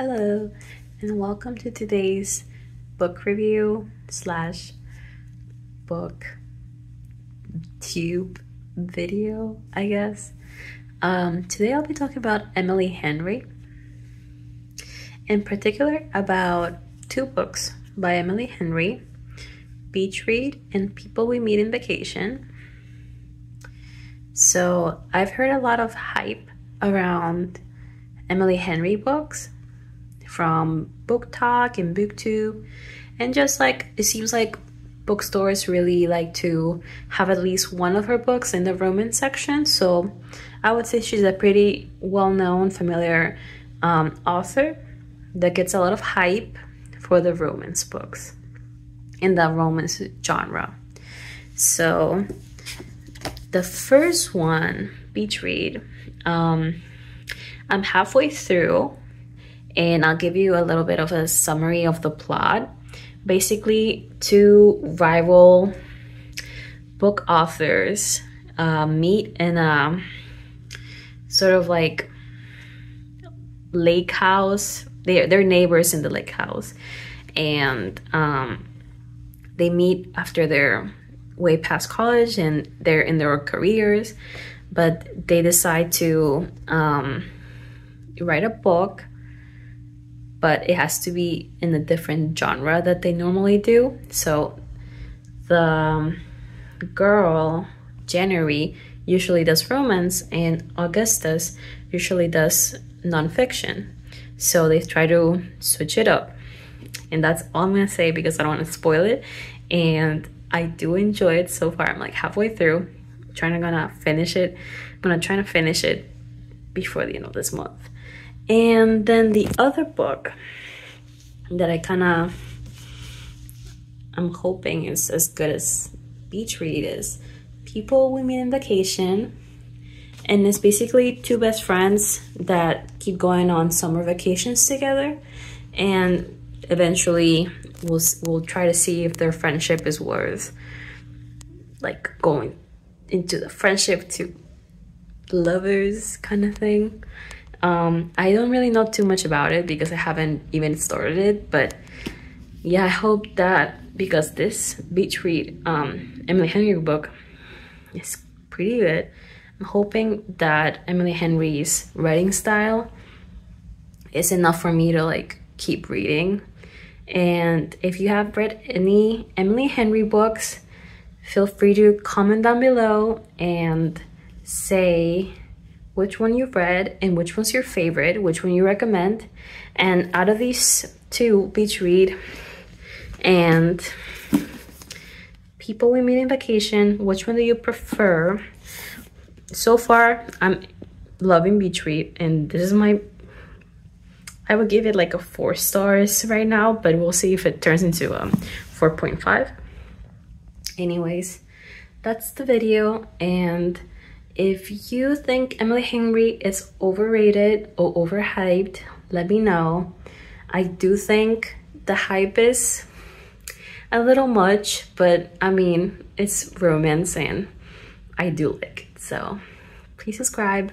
Hello, and welcome to today's book review slash book tube video, I guess. Um, today I'll be talking about Emily Henry, in particular about two books by Emily Henry Beach Read and People We Meet in Vacation. So I've heard a lot of hype around Emily Henry books from BookTok and BookTube, and just like it seems like bookstores really like to have at least one of her books in the romance section. So I would say she's a pretty well-known, familiar um, author that gets a lot of hype for the romance books in the romance genre. So the first one, Beach Read, um, I'm halfway through and I'll give you a little bit of a summary of the plot. Basically, two rival book authors uh, meet in a sort of like lake house. They're, they're neighbors in the lake house. And um, they meet after they're way past college and they're in their careers. But they decide to um, write a book but it has to be in a different genre that they normally do. So the um, girl, January, usually does romance, and Augustus usually does nonfiction. So they try to switch it up. And that's all I'm gonna say because I don't wanna spoil it. And I do enjoy it so far. I'm like halfway through, trying to gonna finish it. I'm gonna try to finish it before the end of this month. And then the other book that I kind of I'm hoping is as good as Beach Read is People We Meet in Vacation. And it's basically two best friends that keep going on summer vacations together. And eventually we'll, we'll try to see if their friendship is worth like going into the friendship to lovers kind of thing. Um, I don't really know too much about it because I haven't even started it, but yeah, I hope that because this Beach Read um, Emily Henry book is pretty good. I'm hoping that Emily Henry's writing style is enough for me to like keep reading. And if you have read any Emily Henry books, feel free to comment down below and say which one you've read and which one's your favorite, which one you recommend. And out of these two, Beach Read and People We Meet in Vacation, which one do you prefer? So far, I'm loving Beach Read and this is my I would give it like a four stars right now, but we'll see if it turns into a um, 4.5. Anyways, that's the video and if you think Emily Henry is overrated or overhyped, let me know. I do think the hype is a little much, but I mean, it's romance and I do like it. So please subscribe.